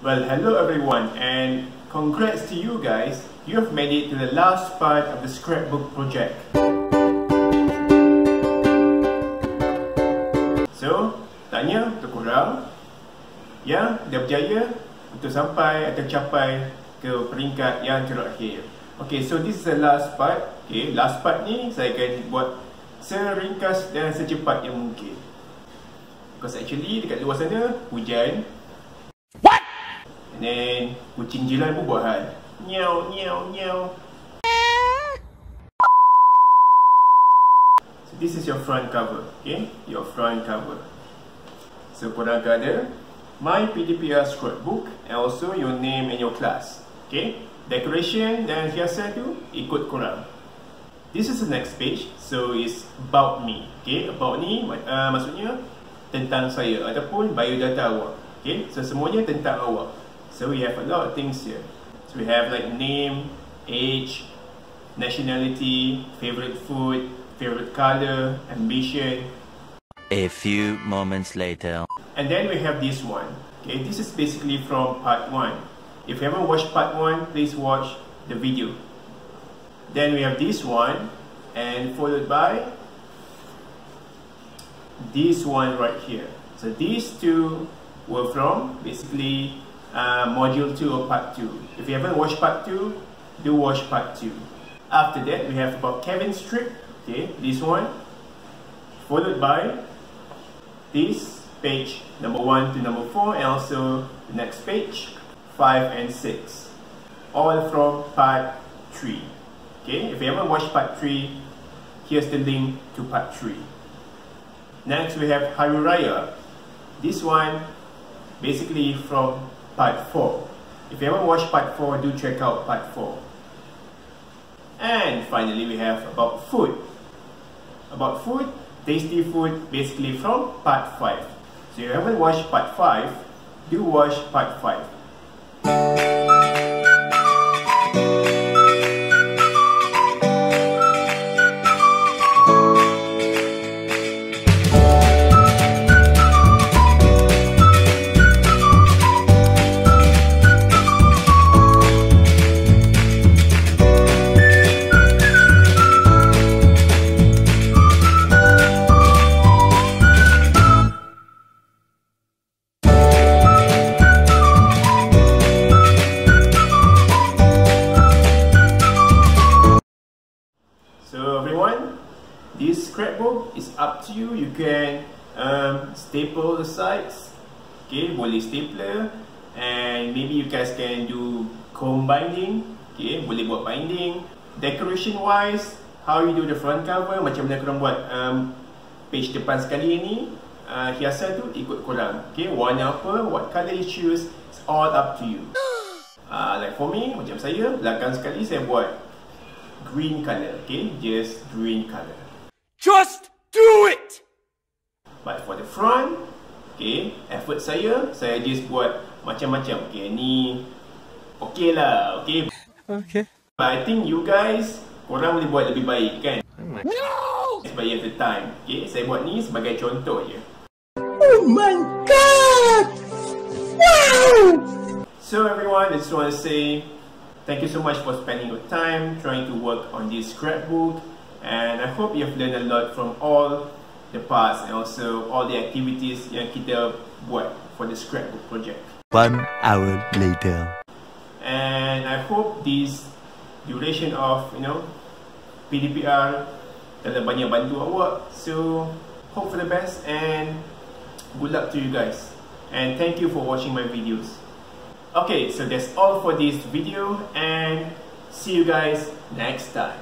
Well, hello everyone and congrats to you guys. You have made it to the last part of the scrapbook project. So, tanya untuk korang yang dah berjaya untuk sampai atau capai ke peringkat yang terakhir. Okay, so this is the last part. Okay, last part ni saya akan buat seringkas dan secepat yang mungkin. Because actually dekat luar sana hujan Then kucing jiran pun buat hal. Nyau, nyau, nyau. So this is your front cover, okay? Your front cover. So korang akan ada my PDPR scrapbook and also your name and your class, okay? Decoration dan hiasan tu ikut korang. This is the next page, so it's about me, okay? About ni uh, maksudnya tentang saya ataupun biodata awak, okay? So semuanya tentang awak. So we have a lot of things here. So we have like name, age, nationality, favorite food, favorite color, ambition. A few moments later. And then we have this one. Okay, this is basically from part 1. If you haven't watched part 1, please watch the video. Then we have this one and followed by this one right here. So these two were from basically uh, module 2 or part 2. If you haven't watched part 2, do watch part 2. After that, we have about Kevin Strip, okay, this one, followed by this page, number 1 to number 4, and also the next page, 5 and 6. All from part 3. Okay, if you haven't watched part 3, here's the link to part 3. Next, we have Haruraya. This one, basically from part 4. If you haven't watched part 4, do check out part 4. And finally, we have about food. About food, tasty food, basically from part 5. So if you haven't watched part 5, do watch part 5. So everyone, this scrapbook is up to you. You can um, staple the sides, okay, boleh stapler and maybe you guys can do comb binding, okay, boleh buat binding. Decoration wise, how you do the front cover, macam mana korang buat um, page depan sekali ni, uh, hiasan tu ikut korang, okay, warna apa, what colour you choose, it's all up to you. Uh, like for me, macam saya, belakang sekali saya buat green color, okay? Just green color. Just do it! But for the front, okay, effort saya, saya just buat macam-macam. Okay, ni okay lah, okay? Okay. But I think you guys, korang boleh buat lebih baik, kan? No! Sebab you have the time, okay? Saya buat ni sebagai contoh je. Oh my god! Wow! So everyone, I just want to say thank you so much for spending your time trying to work on this scrapbook and I hope you've learned a lot from all the parts and also all the activities yang kita buat for the scrapbook project. One hour later. And I hope this duration of, you know, PDPR dalam banyak bantu awak. So, hope for the best and good luck to you guys. And thank you for watching my videos. Okay, so that's all for this video and see you guys next time.